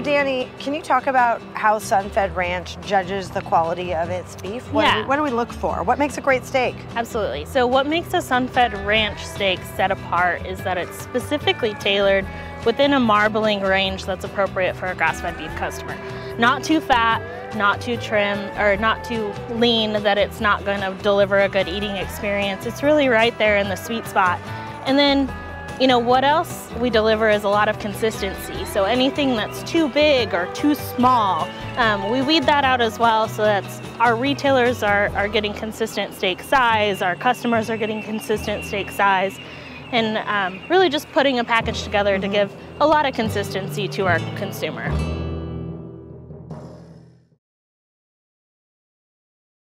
Dani, can you talk about how Sunfed Ranch judges the quality of its beef? What, yeah. do we, what do we look for? What makes a great steak? Absolutely. So what makes a Sunfed Ranch steak set apart is that it's specifically tailored within a marbling range that's appropriate for a grass-fed beef customer. Not too fat, not too trim, or not too lean that it's not going to deliver a good eating experience. It's really right there in the sweet spot. And then you know, what else we deliver is a lot of consistency. So anything that's too big or too small, um, we weed that out as well so that our retailers are, are getting consistent steak size, our customers are getting consistent steak size, and um, really just putting a package together to mm-hmm. give a lot of consistency to our consumer.